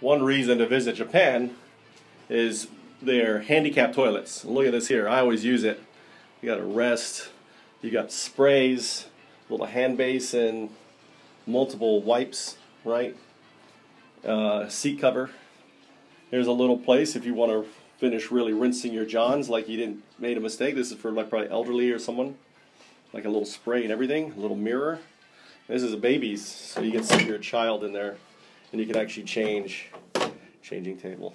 one reason to visit Japan is their handicap toilets. Look at this here. I always use it. You got a rest. You got sprays, little hand basin, multiple wipes, right? Uh, seat cover. Here's a little place if you want to finish really rinsing your johns like you didn't made a mistake. This is for like probably elderly or someone. Like a little spray and everything, a little mirror. This is a baby's, so you can see your child in there and you can actually change changing table.